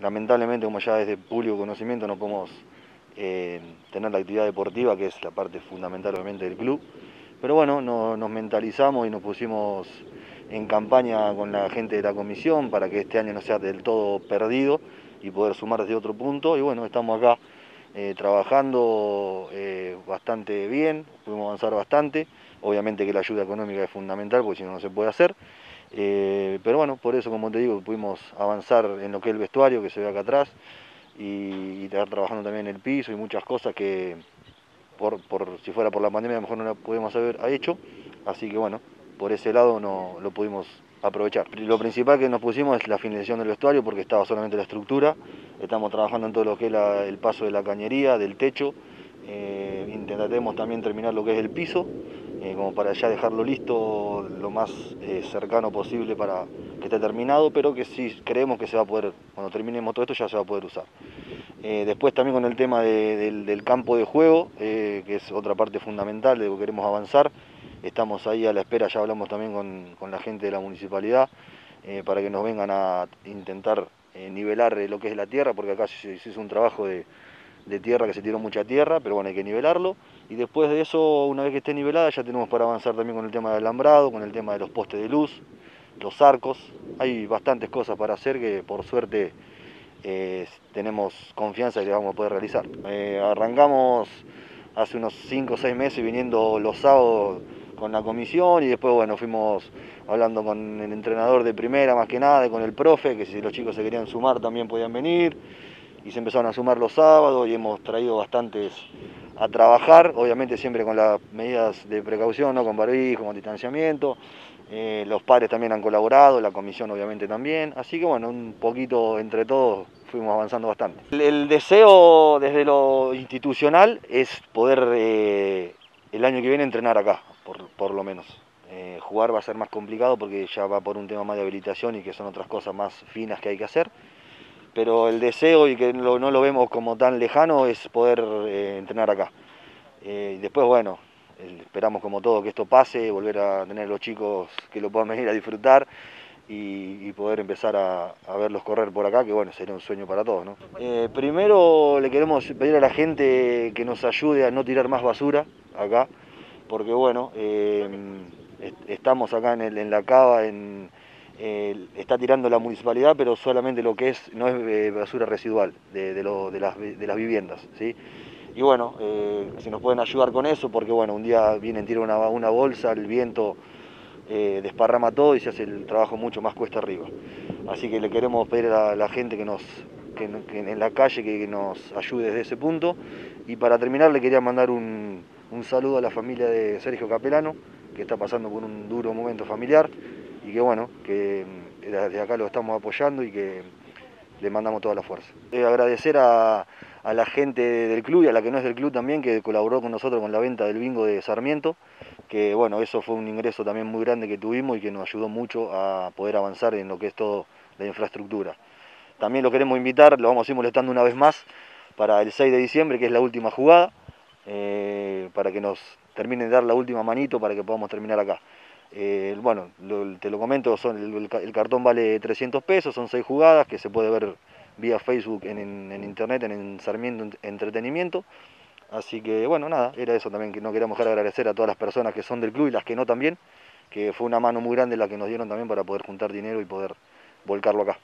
lamentablemente, como ya es de público conocimiento, no podemos eh, tener la actividad deportiva, que es la parte fundamental obviamente del club. Pero bueno, nos mentalizamos y nos pusimos en campaña con la gente de la comisión para que este año no sea del todo perdido y poder sumar desde otro punto. Y bueno, estamos acá eh, trabajando eh, bastante bien, pudimos avanzar bastante. Obviamente que la ayuda económica es fundamental porque si no, no se puede hacer. Eh, pero bueno, por eso, como te digo, pudimos avanzar en lo que es el vestuario que se ve acá atrás y, estar trabajando también en el piso y muchas cosas que, por, si fuera por la pandemia, a lo mejor no la pudimos haber hecho. Así que bueno, por ese lado no lo pudimos aprovechar. Lo principal que nos pusimos es la finalización del vestuario porque estaba solamente la estructura. Estamos trabajando en todo lo que es el paso de la cañería, del techo. Eh, intentaremos también terminar lo que es el piso eh, como para ya dejarlo listo lo más eh, cercano posible para que esté terminado, pero que sí creemos que se va a poder, cuando terminemos todo esto ya se va a poder usar. Eh, después también con el tema del, campo de juego, que es otra parte fundamental de lo que queremos avanzar, estamos ahí a la espera, ya hablamos también con, la gente de la municipalidad, para que nos vengan a intentar nivelar lo que es la tierra, porque acá se hizo un trabajo de de tierra, que se tiró mucha tierra, pero bueno, hay que nivelarlo. Y después de eso, una vez que esté nivelada, ya tenemos para avanzar también con el tema del alambrado, con el tema de los postes de luz, los arcos. Hay bastantes cosas para hacer que por suerte eh, tenemos confianza de que vamos a poder realizar. Eh, arrancamos hace unos 5 o 6 meses viniendo los sábados con la comisión y después bueno fuimos hablando con el entrenador de primera más que nada, con el profe, que si los chicos se querían sumar también podían venir y se empezaron a sumar los sábados y hemos traído bastantes a trabajar, obviamente siempre con las medidas de precaución, ¿no? con barbijo, con distanciamiento. Eh, los padres también han colaborado, la comisión obviamente también, así que bueno, un poquito entre todos fuimos avanzando bastante. El, deseo desde lo institucional es poder eh, el año que viene entrenar acá, por, lo menos. Eh, jugar va a ser más complicado porque ya va por un tema más de habilitación y que son otras cosas más finas que hay que hacer pero el deseo y que no lo vemos como tan lejano es poder eh, entrenar acá. Eh, después, bueno, esperamos como todo que esto pase, volver a tener los chicos que lo puedan venir a disfrutar y, poder empezar a, verlos correr por acá, que bueno, sería un sueño para todos. ¿no? Eh, primero le queremos pedir a la gente que nos ayude a no tirar más basura acá, porque bueno, estamos acá en, en la cava, en eh, está tirando la municipalidad, pero solamente lo que es, no es eh, basura residual de, las, viviendas. ¿sí? Y bueno, eh, si nos pueden ayudar con eso, porque bueno, un día vienen, tiran una, una bolsa, el viento desparrama todo y se hace el trabajo mucho más cuesta arriba. Así que le queremos pedir a la gente que nos, en la calle que nos ayude desde ese punto. Y para terminar le quería mandar un saludo a la familia de Sergio Capelano, que está pasando por un duro momento familiar y que bueno, que mm, desde acá lo estamos apoyando y que le mandamos toda la fuerza. Eh, agradecer a, la gente del club y a la que no es del club también, que colaboró con nosotros con la venta del bingo de Sarmiento, que bueno, eso fue un ingreso también muy grande que tuvimos y que nos ayudó mucho a poder avanzar en lo que es todo la infraestructura. También lo queremos invitar, lo vamos a ir molestando una vez más para el 6 de diciembre, que es la última jugada, eh, para que nos terminen de dar la última manito para que podamos terminar acá. Eh, bueno, te lo comento, son, el, cartón vale 300 pesos, son 6 jugadas que se puede ver vía Facebook en, internet, en, Sarmiento Entretenimiento. Así que bueno, nada, era eso también, que no queríamos dejar de agradecer a todas las personas que son del club y las que no también, que fue una mano muy grande la que nos dieron también para poder juntar dinero y poder volcarlo acá.